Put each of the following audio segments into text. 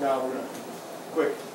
No, we're not. Quick.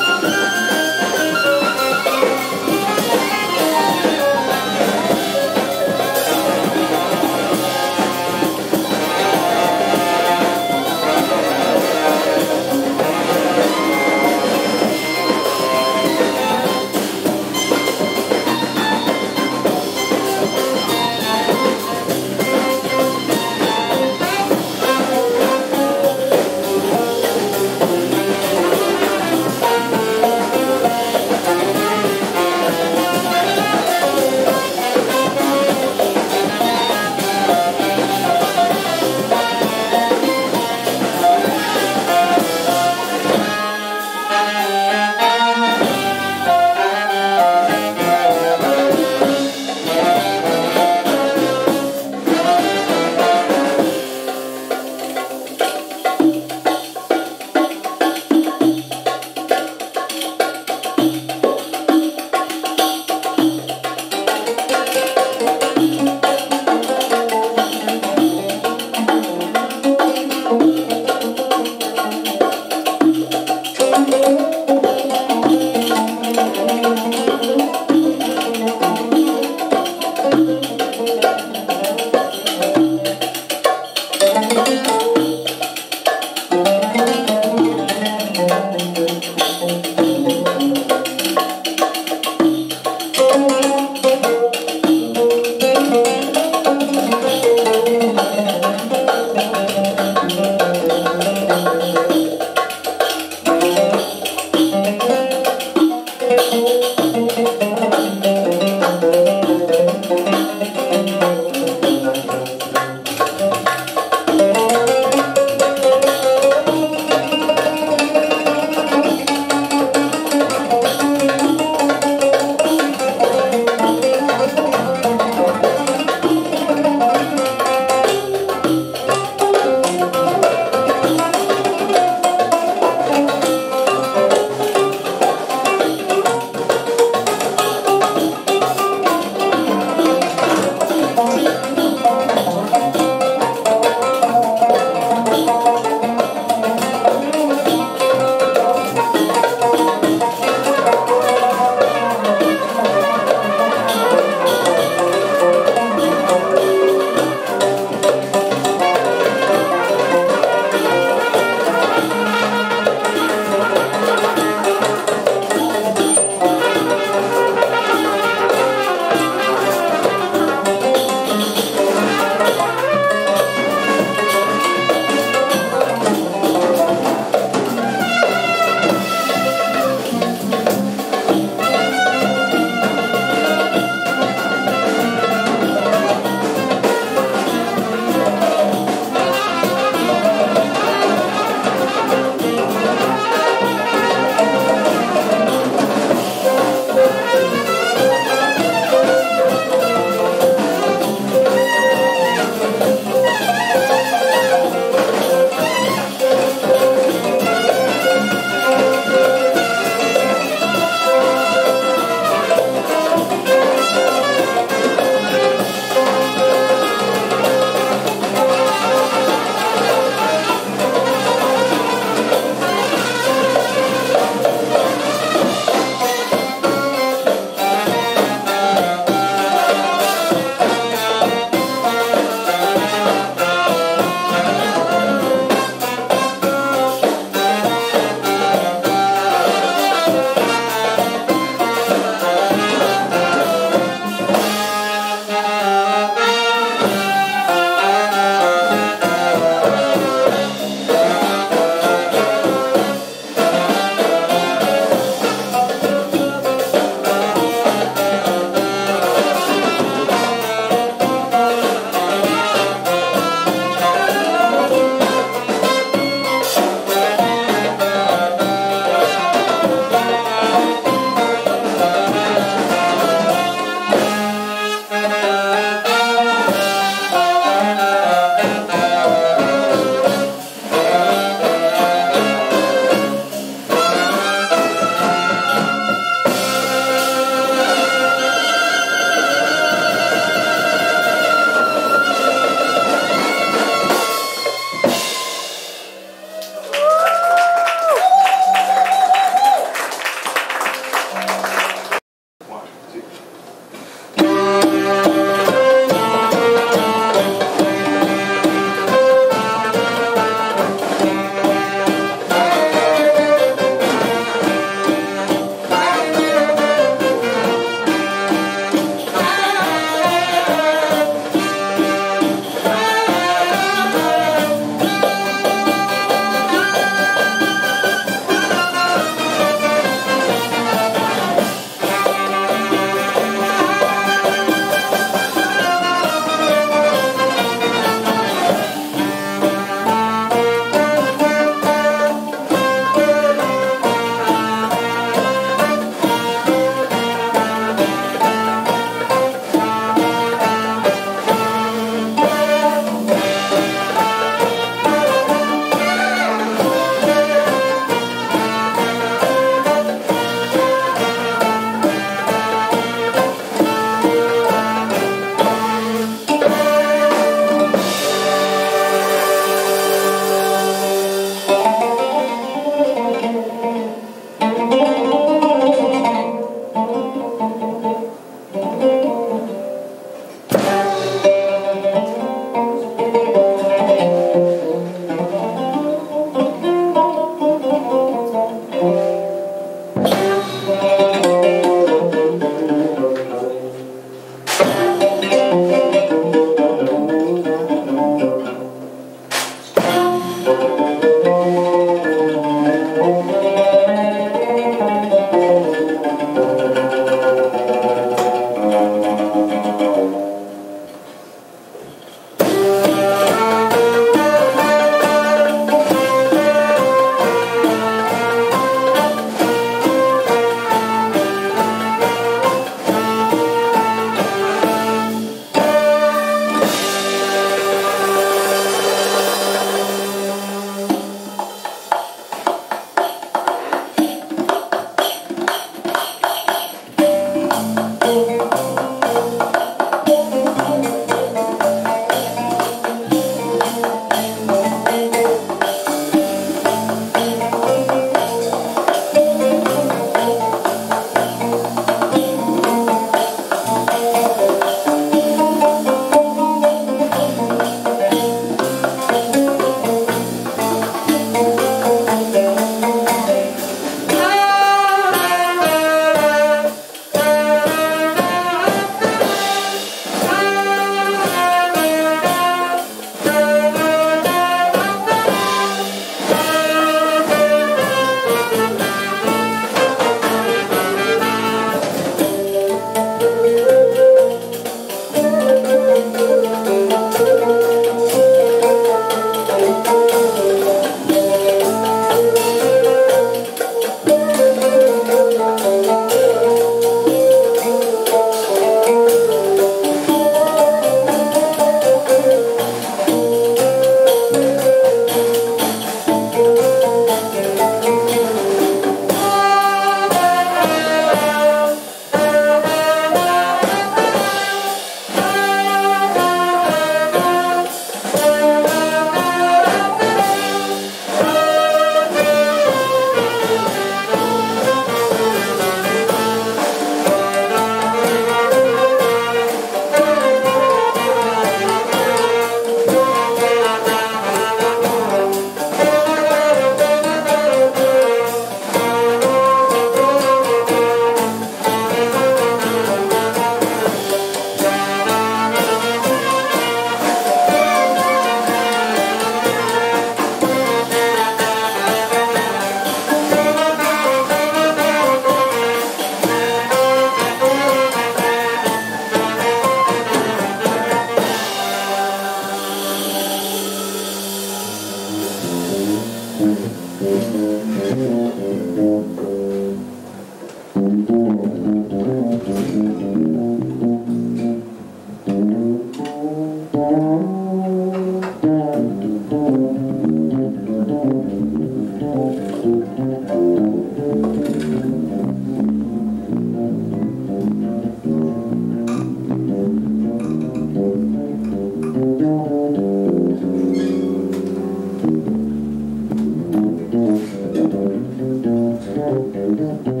Mm-hmm.